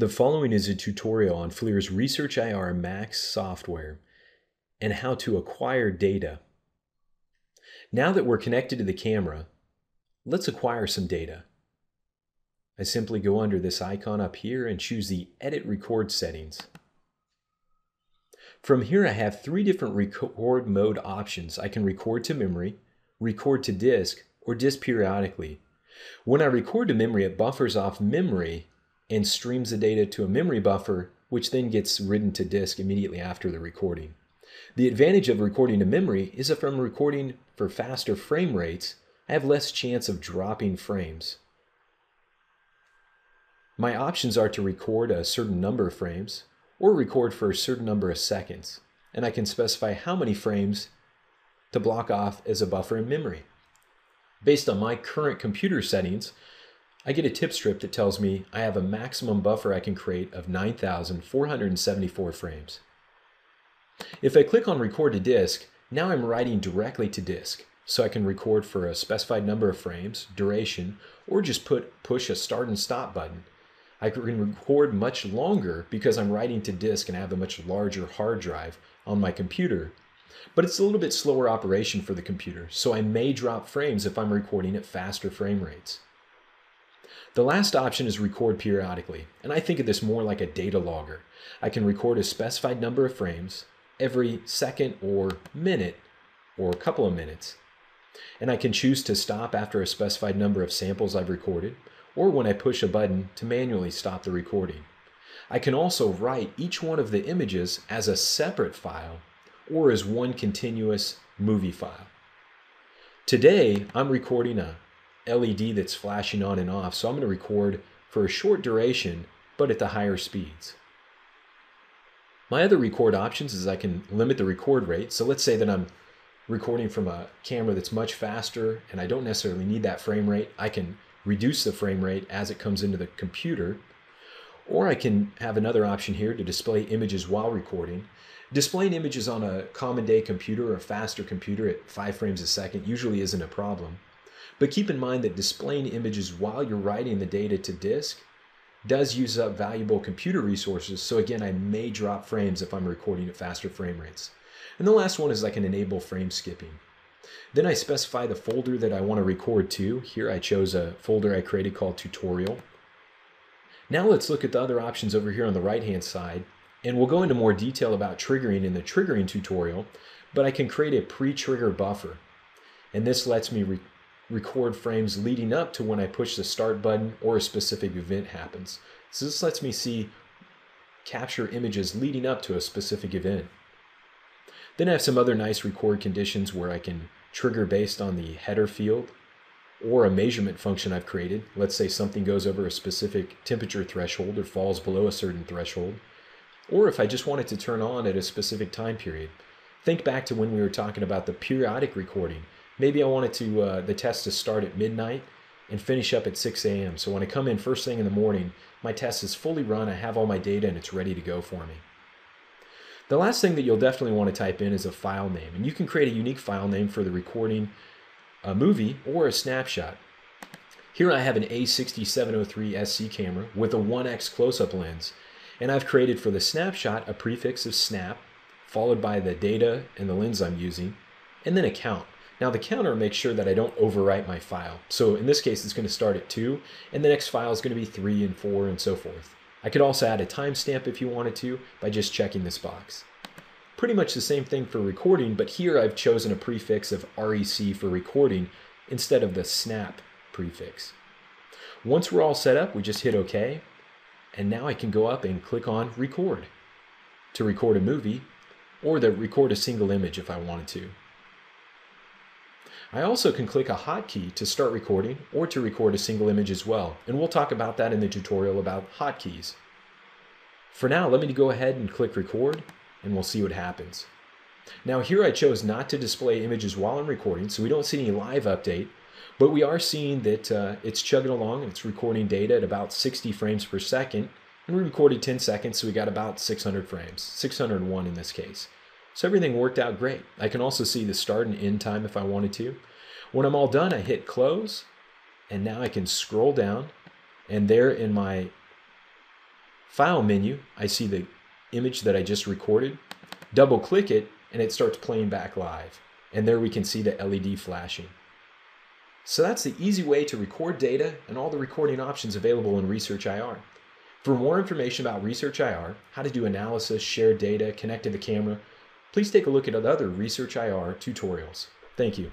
The following is a tutorial on FLIR's ResearchIR Max software and how to acquire data. Now that we're connected to the camera, let's acquire some data. I simply go under this icon up here and choose the Edit Record settings. From here I have three different record mode options. I can record to memory, record to disk, or disk periodically. When I record to memory, it buffers off memory and streams the data to a memory buffer, which then gets written to disk immediately after the recording. The advantage of recording to memory is if I'm recording for faster frame rates, I have less chance of dropping frames. My options are to record a certain number of frames or record for a certain number of seconds, and I can specify how many frames to block off as a buffer in memory. Based on my current computer settings, I get a tip strip that tells me I have a maximum buffer I can create of 9,474 frames. If I click on record to disk, now I'm writing directly to disk, so I can record for a specified number of frames, duration, or just put push a start and stop button. I can record much longer because I'm writing to disk and I have a much larger hard drive on my computer. But it's a little bit slower operation for the computer, so I may drop frames if I'm recording at faster frame rates. The last option is record periodically, and I think of this more like a data logger. I can record a specified number of frames every second or minute or a couple of minutes. And I can choose to stop after a specified number of samples I've recorded, or when I push a button to manually stop the recording. I can also write each one of the images as a separate file or as one continuous movie file. Today, I'm recording a LED that's flashing on and off. So I'm going to record for a short duration, but at the higher speeds. My other record options is I can limit the record rate. So let's say that I'm recording from a camera that's much faster and I don't necessarily need that frame rate. I can reduce the frame rate as it comes into the computer. Or I can have another option here to display images while recording. Displaying images on a common day computer or faster computer at 5 frames a second usually isn't a problem. But keep in mind that displaying images while you're writing the data to disk does use up valuable computer resources. So again, I may drop frames if I'm recording at faster frame rates. And the last one is I can enable frame skipping. Then I specify the folder that I want to record to. Here I chose a folder I created called tutorial. Now let's look at the other options over here on the right hand side. And we'll go into more detail about triggering in the triggering tutorial, but I can create a pre-trigger buffer. And this lets me record frames leading up to when I push the start button or a specific event happens. So this lets me see capture images leading up to a specific event. Then I have some other nice record conditions where I can trigger based on the header field or a measurement function I've created. Let's say something goes over a specific temperature threshold or falls below a certain threshold. Or if I just want it to turn on at a specific time period. Think back to when we were talking about the periodic recording. Maybe I wanted to uh, the test to start at midnight and finish up at 6 a.m. So when I come in first thing in the morning, my test is fully run, I have all my data, and it's ready to go for me. The last thing that you'll definitely want to type in is a file name. And you can create a unique file name for the recording a movie or a snapshot. Here I have an A6703 SC camera with a 1x close-up lens. And I've created for the snapshot a prefix of snap, followed by the data and the lens I'm using, and then a count. Now the counter makes sure that I don't overwrite my file. So in this case, it's going to start at 2, and the next file is going to be 3 and 4 and so forth. I could also add a timestamp if you wanted to by just checking this box. Pretty much the same thing for recording, but here I've chosen a prefix of REC for recording instead of the snap prefix. Once we're all set up, we just hit OK, and now I can go up and click on record to record a movie or to record a single image if I wanted to. I also can click a hotkey to start recording or to record a single image as well, and we'll talk about that in the tutorial about hotkeys. For now, let me go ahead and click record, and we'll see what happens. Now here I chose not to display images while I'm recording, so we don't see any live update, but we are seeing that uh, it's chugging along and it's recording data at about 60 frames per second, and we recorded 10 seconds, so we got about 600 frames, 601 in this case. So everything worked out great. I can also see the start and end time if I wanted to. When I'm all done, I hit close, and now I can scroll down, and there in my File menu, I see the image that I just recorded. Double click it and it starts playing back live. And there we can see the LED flashing. So that's the easy way to record data and all the recording options available in ResearchIR. For more information about ResearchIR, how to do analysis, share data, connect to the camera, please take a look at other ResearchIR tutorials. Thank you.